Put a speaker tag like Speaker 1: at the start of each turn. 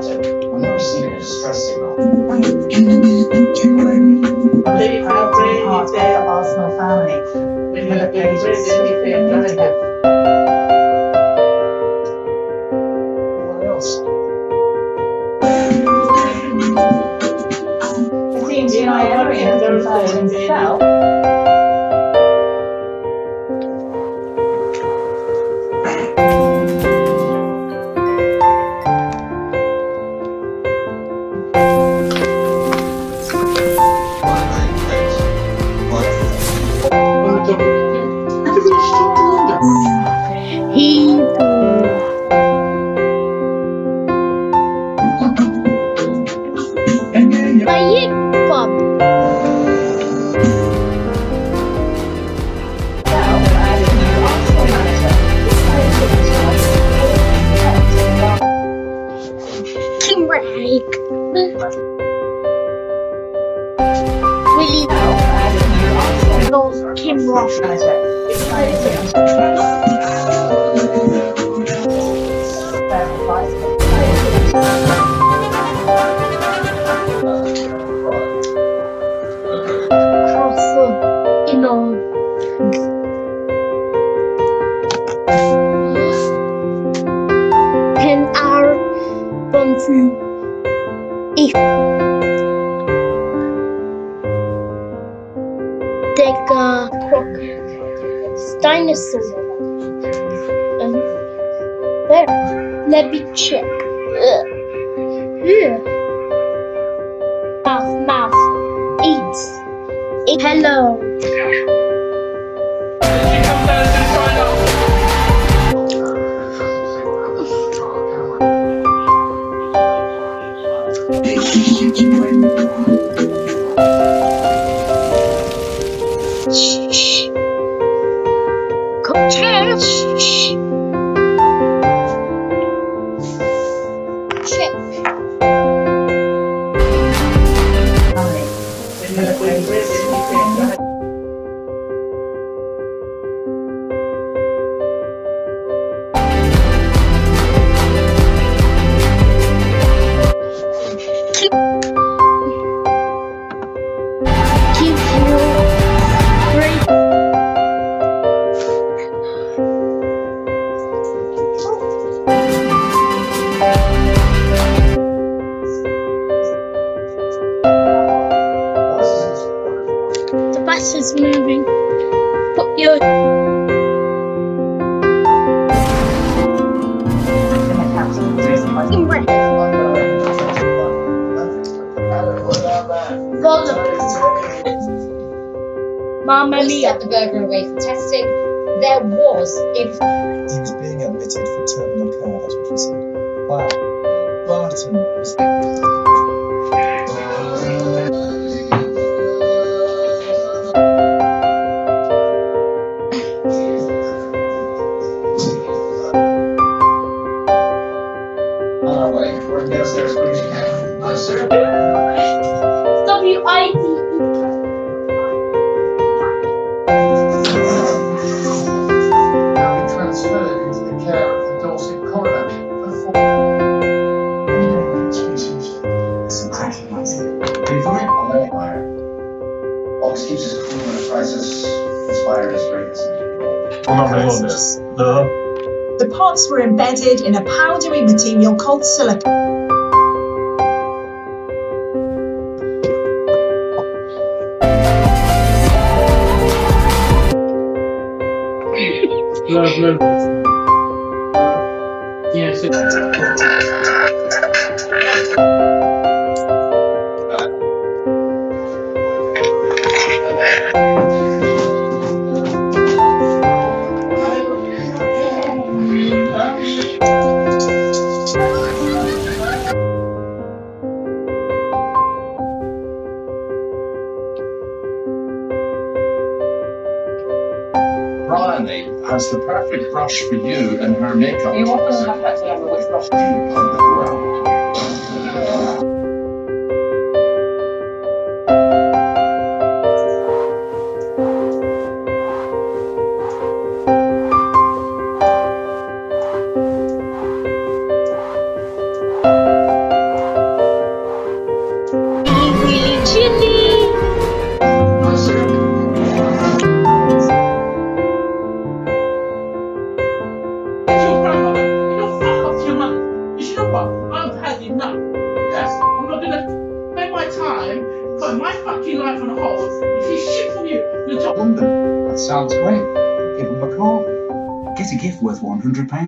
Speaker 1: Captain, when you receive a distress signal,
Speaker 2: They are very
Speaker 3: part of. Arsenal family.
Speaker 2: Very good.
Speaker 1: what else?
Speaker 3: It seems Unai Emery has confirmed himself.
Speaker 4: Baik, Rake. Willie Lord Kim Rock. If Deca Croc Dinosaur. Um, there. Let me check. Ugh. Ugh. Mouth, mouth. Eat. Eat. Hello. Mamma
Speaker 5: We
Speaker 4: mia.
Speaker 5: sent the burger away for testing. There was, in
Speaker 6: He was being admitted for terminal care, that's what she said. Wow. Barton was.
Speaker 1: Inspired his greatness.
Speaker 6: Anonymous. The.
Speaker 7: The pots were embedded in a powdery material called silica.
Speaker 2: Love, love. Yes, it-
Speaker 1: Bryony has the perfect brush for you and her makeup.
Speaker 5: You often have that brush
Speaker 1: time
Speaker 2: put my fucking life on hold. If he shit on you, the job.
Speaker 6: London. That sounds great. Give him a call. Get a gift worth £100.